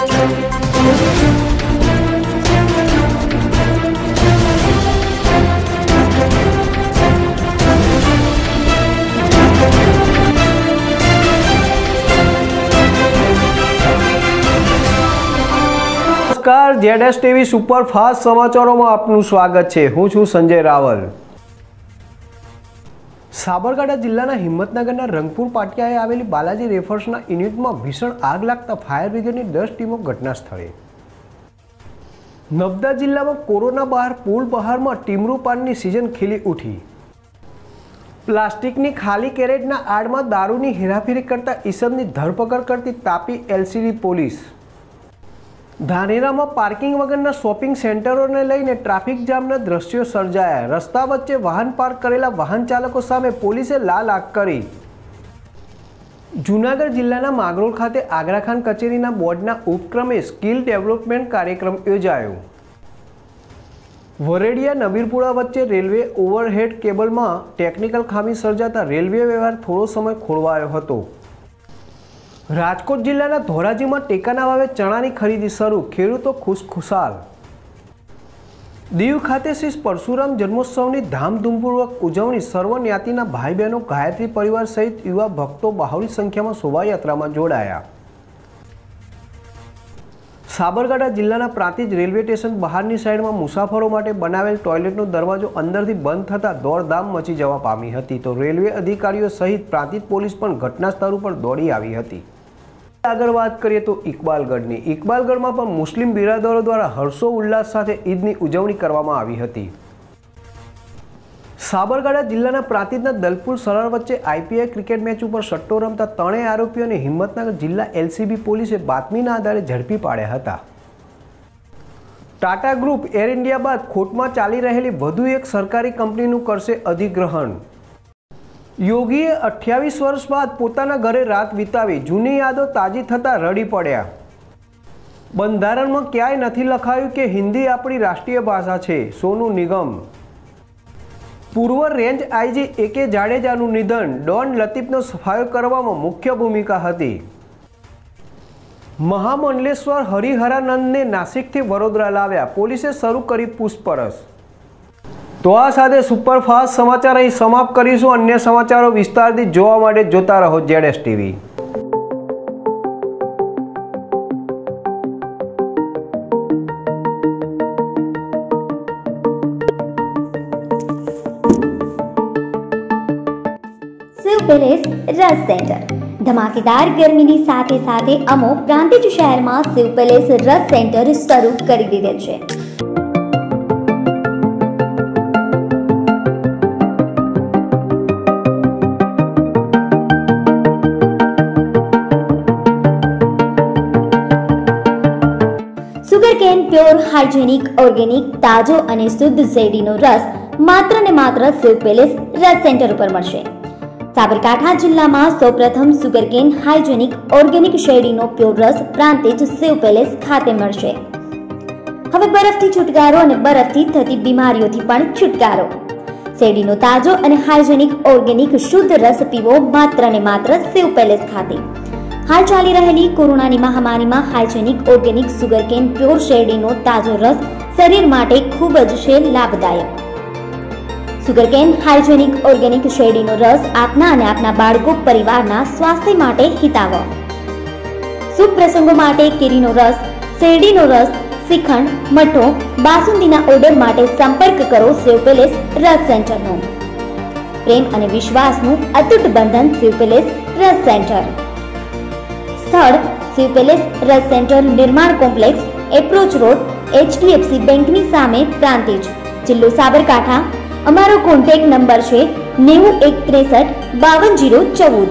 નમસ્કાર ZS TV super fast સમાચારોમાં આપનું સ્વાગત છે. હું છું સંજય રાવલ. સાબરકાંઠા જિલ્લાના હિંમતનગરના રંગપુર પાટિયાએ આવેલી બાલાજી રેફર્સના યુનિટમાં ભીષણ આગ લાગતા ફાયર બ્રિગેડની દસ ટીમો ઘટના સ્થળે. નવદા જિલ્લામાં કોરોના બહાર પુલ બહારમાં ટીમરૂ પાનની સિઝન ખીલી ઉઠી. પ્લાસ્ટિકની ખાલી કેરેટના આડમાં દારૂની હેરાફેરી કરતા ઈસમની ધરપકડ કરતી તાપી એલસીડી પોલીસ. ધાનેરામાં પાર્કિંગ વગરના શોપિંગ સેન્ટરોને લઈને ટ્રાફિક જામના દ્રશ્યો સર્જાયા. રસ્તા વચ્ચે વાહન પાર્ક કરેલા વાહન ચાલકો સામે પોલીસે લાલ આગ કરી. જૂનાગઢ જિલ્લાના માગરોળ ખાતે આગ્રાખાન કચેરીના બોર્ડના ઉપક્રમે સ્કિલ ડેવલપમેન્ટ કાર્યક્રમ યોજાયો. વરેડિયા નબીરપુરા વચ્ચે રેલવે ઓવરહેડ કેબલમાં ટેકનિકલ ખામી સર્જાતા રેલવે વ્યવહાર થોડો સમય ખોળવાયો હતો. રાજકોટ જિલ્લાના ધોરાજીમાં ટેકાના ભાવે ચણાની ખરીદી શરૂ, ખેડૂતો ખુશખુશાલ દીવ ખાતે શ્રી પરશુરામ જન્મોત્સવની ધામધૂમપૂર્વક ઉજવણી, સર્વ જ્ઞાતિના ભાઈ બહેનો ગાયત્રી પરિવાર સહિત યુવા ભક્તો બહોળી સંખ્યામાં શોભાયાત્રામાં જોડાયા. સાબરકાંઠા જિલ્લાના પ્રાંતિજ રેલવે સ્ટેશન બહારની સાઈડમાં મુસાફરો માટે બનાવેલ ટોયલેટનો દરવાજો અંદરથી બંધ થતાં દોડધામ મચી જવા પામી હતી. તો રેલવે અધિકારીઓ સહિત પ્રાંતિજ પોલીસ પણ ઘટના સ્થળ ઉપર દોડી આવી હતી. આગળ વાત કરીએ તો ઇકબાલગઢની. ઇકબાલગઢમાં પણ મુસ્લિમ બિરાદરો દ્વારા હર્ષો ઉલ્લાસ સાથે ઈદની ઉજવણી કરવામાં આવી હતી. સાબરકાંઠા જિલ્લાના પ્રાંતિજના દલપુર સરળ વચ્ચે આઈપીએલ ક્રિકેટ મેચ ઉપર સટ્ટો રમતા ત્રણેય આરોપીઓને હિંમતનગર જિલ્લા એલસીબી પોલીસે બાતમીના આધારે ઝડપી પાડ્યા હતા. ટાટા ગ્રુપ એર ઇન્ડિયા બાદ ખોટમાં ચાલી રહેલી વધુ એક સરકારી કંપનીનું કરશે અધિગ્રહણ. યોગીએ અઠ્યાવીસ વર્ષ બાદ પોતાના ઘરે રાત વિતાવી જૂની યાદો તાજી થતાં રડી પડ્યા. બંધારણમાં ક્યાંય નથી લખાયું કે હિન્દી આપણી રાષ્ટ્રીય ભાષા છે, સોનું નિગમ. પૂર્વ રેન્જ આઈજી એ કે જાડેજાનું નિધન, ડોન લતીફનો સફાયો કરવામાં મુખ્ય ભૂમિકા હતી. મહામંડલેશ્વર હરિહરાનંદને નાસિકથી વડોદરા લાવ્યા, પોલીસે શરૂ કરી પૂછપરછ. તો આ સાથે સુપરફાસ્ટ સમાચાર અહીં સમાપ્ત કરીશું. અન્ય સમાચારો વિસ્તારથી જોવા માટે જોતા રહો જેડએસ ટીવી. પેલેસ રસ સેન્ટર. ધમાકેદાર ગરમીની સાથે સાથે અમો પ્રાંતિજ શહેરમાં શિવ પેલેસ રસ સેન્ટર શરૂ કરી દીધેલ છે. Sugar cane pure hygienic organic તાજો અને શુદ્ધ શેરડીનો રસ માત્ર ને માત્ર શિવ પેલેસ રસ સેન્ટર ઉપર મળશે. સાબરકાંઠા જિલ્લામાં સૌપ્રથમ સુગરકેન હાઇજેનિક ઓર્ગેનિક શેરડીનો પ્યોર રસ પ્રાંતિજ શિવ પેલેસ ખાતે મળશે. હવે બરફથી છુટકારો અને બરફથી થતી બીમારીઓથી પણ છુટકારો. શેરડીનો તાજો અને હાઇજેનિક ઓર્ગેનિક શુદ્ધ રસ પીવો માત્ર ને માત્ર શિવ પેલેસ ખાતે. હાલ ચાલી રહેલી કોરોનાની મહામારીમાં હાઇજેનિક, ઓર્ગેનિક સુગરકેન પ્યોર શેરડીનો તાજો રસ શરીર માટે ખૂબ જ છે લાભદાયક. સુગરકેન હાઇજેનિક, ઓર્ગેનિક શેરડીનો રસ આપના અને આપના બાળકો, પરિવારના સ્વાસ્થ્ય માટે હિતાવ શુભ પ્રસંગો માટે કેરીનો રસ, શેરડીનો રસ શ્રીખંડ મઠો, બાસુંદીના ઓર્ડર માટે સંપર્ક કરો સેવ પેલેસ રસ સેન્ટરનો. પ્રેમ અને વિશ્વાસનું અતૂટ બંધન શિવ પેલેસ રસ સેન્ટર. સ્થળ શિવ પેલેસ રસ centre Nirman complex approach road HDFC બેંકની સામે પ્રાંતિજ. જિલ્લો સાબરકાંઠા. અમારો કોન્ટેક્ટ નંબર છે નેવું એક ત્રેસઠ બાવન જીરો ચૌદ.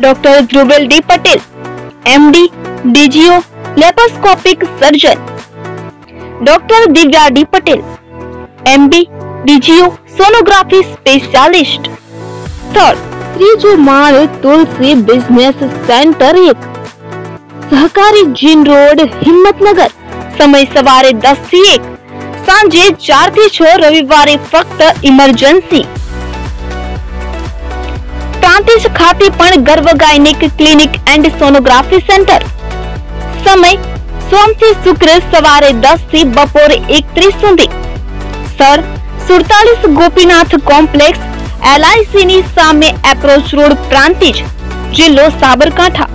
Doctor Dhruvel D Patel MD DGO laparoscopic surgeon doctor Divya D Patel MD DGO sonography specialist સ્થળ ત્રીજો માળ તુલસી બિઝનેસ સેન્ટર એક સહકારી જીન રોડ હિંમતનગર સમય સવારે દસથી એક સાંજે ચારથી છ રવિવારે ફક્ત ઇમરજન્સી પ્રાંતિજ ખાતે પણ Garv gynaec clinic and sonography centre. સમય સોમથી શુક્ર સવારે દસથી બપોરે એકત્રીસ સુધી. સર, સુડતાલીસ ગોપીનાથ કોમ્પ્લેક્સ એલઆઈસી ની સામે એપ્રોચ રોડ પ્રાંતિજ, જિલ્લો સાબરકાંઠા.